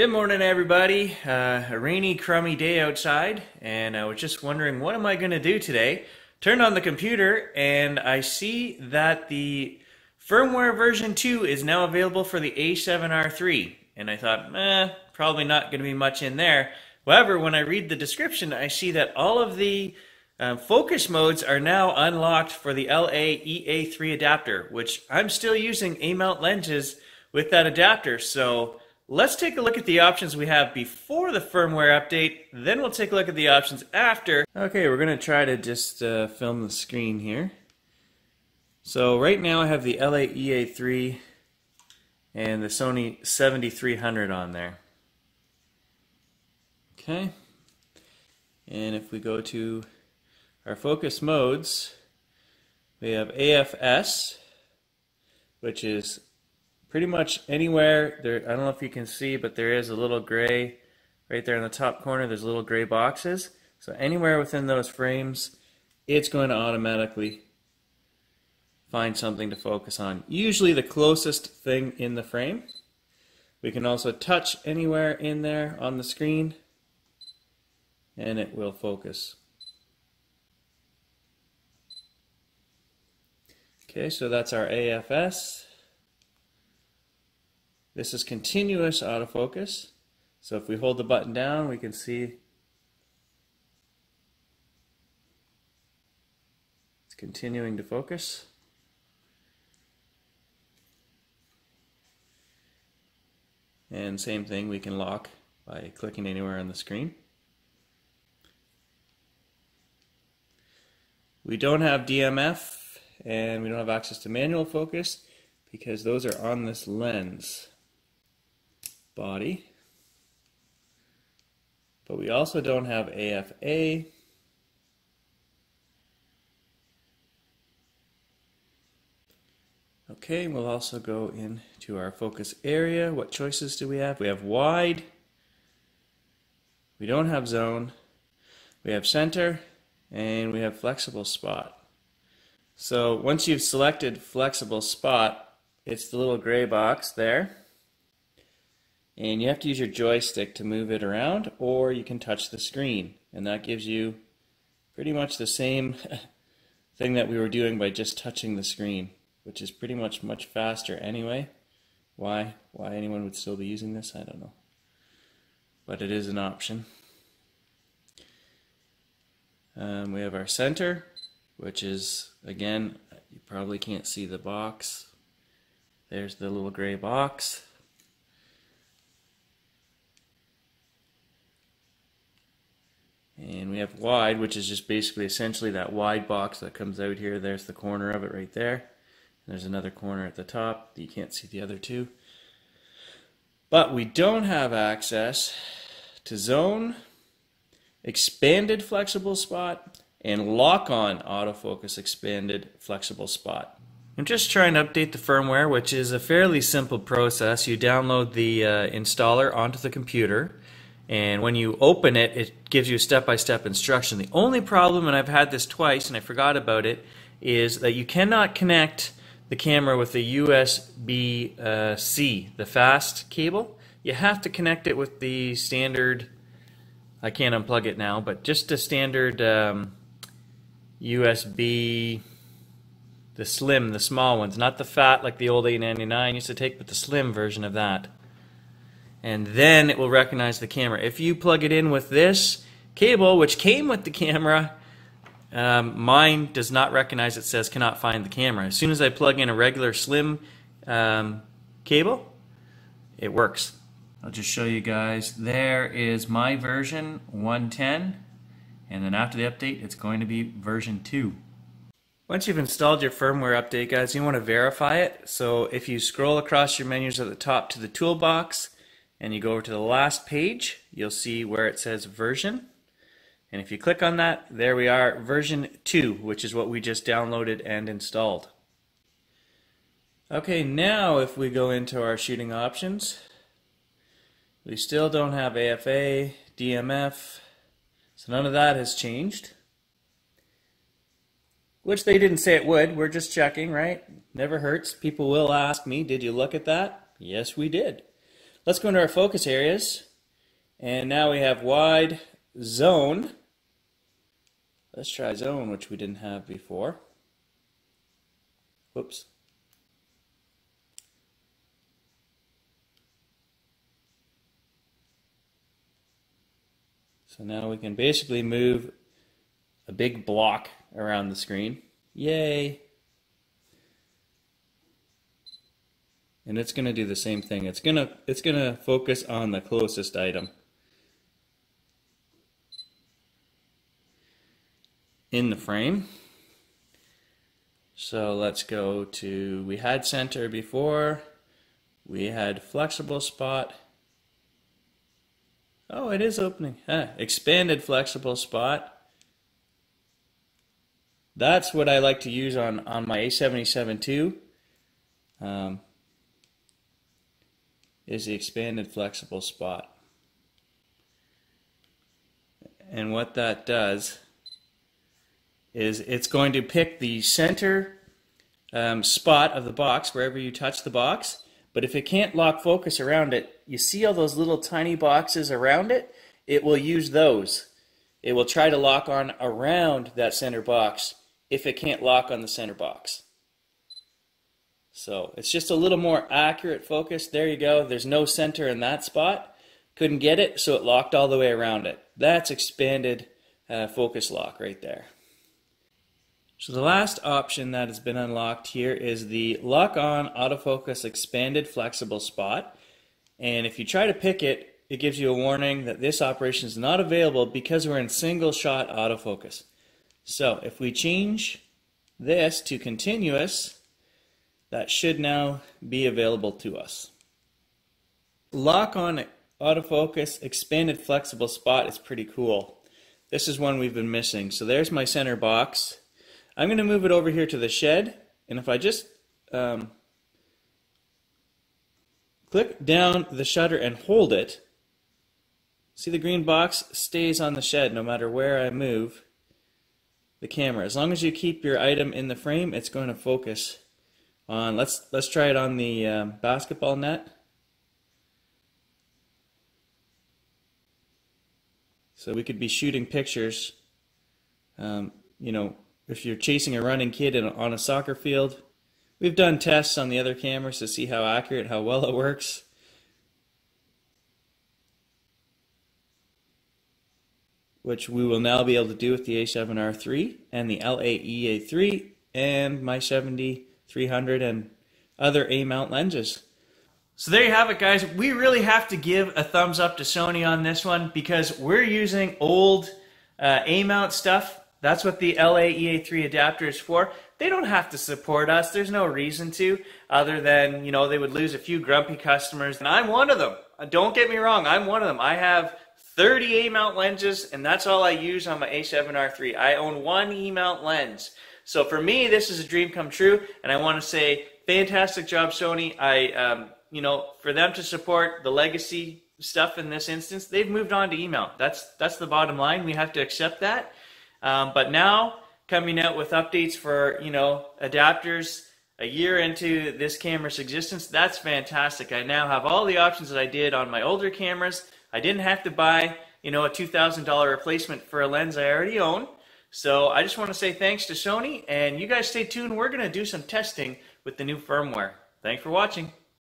Good morning, everybody. Uh, a rainy, crummy day outside, and I was just wondering what am I going to do today? Turned on the computer, and I see that the firmware version 2 is now available for the A7R3. And I thought, eh, probably not going to be much in there. However, when I read the description, I see that all of the uh, focus modes are now unlocked for the LA-EA3 adapter, which I'm still using A-mount lenses with that adapter. So Let's take a look at the options we have before the firmware update, then we'll take a look at the options after. Okay, we're going to try to just uh, film the screen here. So right now I have the LA-EA3 and the Sony 7300 on there. Okay, and if we go to our focus modes, we have AFS, which is pretty much anywhere there I don't know if you can see but there is a little gray right there in the top corner. There's little gray boxes. So anywhere within those frames it's going to automatically find something to focus on. Usually the closest thing in the frame we can also touch anywhere in there on the screen and it will focus. Okay so that's our AFS this is continuous autofocus. So if we hold the button down, we can see it's continuing to focus. And same thing, we can lock by clicking anywhere on the screen. We don't have DMF and we don't have access to manual focus because those are on this lens body. But we also don't have AFA. Okay, we'll also go into our focus area. What choices do we have? We have wide. We don't have zone. We have center. And we have flexible spot. So once you've selected flexible spot, it's the little gray box there. And you have to use your joystick to move it around, or you can touch the screen. And that gives you pretty much the same thing that we were doing by just touching the screen, which is pretty much much faster anyway. Why? Why anyone would still be using this, I don't know. But it is an option. Um, we have our center, which is, again, you probably can't see the box. There's the little gray box. And we have wide, which is just basically essentially that wide box that comes out here. There's the corner of it right there. And there's another corner at the top. You can't see the other two. But we don't have access to zone, expanded flexible spot, and lock-on autofocus expanded flexible spot. I'm just trying to update the firmware, which is a fairly simple process. You download the uh, installer onto the computer and when you open it, it gives you a step-by-step instruction. The only problem, and I've had this twice and I forgot about it, is that you cannot connect the camera with the USB-C, uh, the fast cable. You have to connect it with the standard, I can't unplug it now, but just a standard um, USB, the slim, the small ones, not the fat like the old A99 used to take, but the slim version of that and then it will recognize the camera. If you plug it in with this cable, which came with the camera, um, mine does not recognize it says cannot find the camera. As soon as I plug in a regular slim um, cable, it works. I'll just show you guys. There is my version 110, and then after the update, it's going to be version 2. Once you've installed your firmware update, guys, you want to verify it. So if you scroll across your menus at the top to the toolbox, and you go over to the last page, you'll see where it says version. And if you click on that, there we are, version 2, which is what we just downloaded and installed. Okay, now if we go into our shooting options, we still don't have AFA, DMF, so none of that has changed. Which they didn't say it would, we're just checking, right? Never hurts. People will ask me, did you look at that? Yes, we did. Let's go into our focus areas. And now we have wide zone. Let's try zone, which we didn't have before. Whoops. So now we can basically move a big block around the screen. Yay! And it's going to do the same thing. It's going to it's going to focus on the closest item. in the frame. So let's go to, we had center before, we had flexible spot. Oh, it is opening. Huh. Expanded flexible spot. That's what I like to use on, on my A77 too. Um, is the expanded flexible spot. And what that does is it's going to pick the center um, spot of the box wherever you touch the box. But if it can't lock focus around it, you see all those little tiny boxes around it? It will use those. It will try to lock on around that center box if it can't lock on the center box. So it's just a little more accurate focus. There you go. There's no center in that spot. Couldn't get it, so it locked all the way around it. That's expanded uh, focus lock right there. So the last option that has been unlocked here is the lock on autofocus expanded flexible spot. And if you try to pick it, it gives you a warning that this operation is not available because we're in single shot autofocus. So if we change this to continuous, that should now be available to us. Lock on autofocus expanded flexible spot is pretty cool. This is one we've been missing. So there's my center box. I'm going to move it over here to the shed, and if I just um, click down the shutter and hold it, see the green box stays on the shed no matter where I move the camera. As long as you keep your item in the frame, it's going to focus on, let's, let's try it on the um, basketball net. So we could be shooting pictures, um, you know, if you're chasing a running kid in, on a soccer field. We've done tests on the other cameras to see how accurate, how well it works. Which we will now be able to do with the A7R3 and the LAEA3 and my 70-300 and other A-mount lenses. So there you have it, guys. We really have to give a thumbs up to Sony on this one because we're using old uh, A-mount stuff that's what the LAEA3 adapter is for. They don't have to support us. There's no reason to, other than, you know, they would lose a few grumpy customers. And I'm one of them. Uh, don't get me wrong, I'm one of them. I have 30 A-mount lenses, and that's all I use on my A7R3. I own one E-mount lens. So for me, this is a dream come true, and I want to say fantastic job, Sony. I, um, you know, for them to support the legacy stuff in this instance, they've moved on to E-mount. That's that's the bottom line. We have to accept that. Um, but now coming out with updates for you know adapters a year into this camera's existence, that's fantastic. I now have all the options that I did on my older cameras. I didn't have to buy you know a $2,000 replacement for a lens I already own. So I just want to say thanks to Sony, and you guys stay tuned. We're going to do some testing with the new firmware. Thanks for watching.